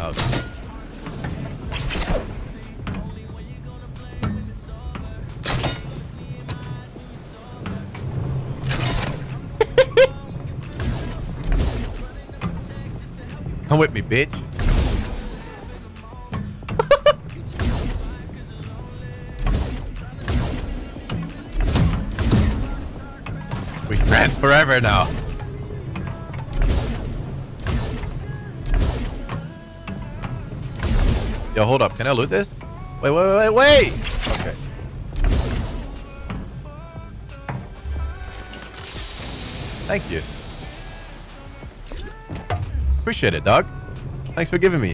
Okay. Come with me, bitch. we friends forever now. Yo, hold up. Can I loot this? Wait, wait, wait, wait! Okay. Thank you. Appreciate it, dog. Thanks for giving me.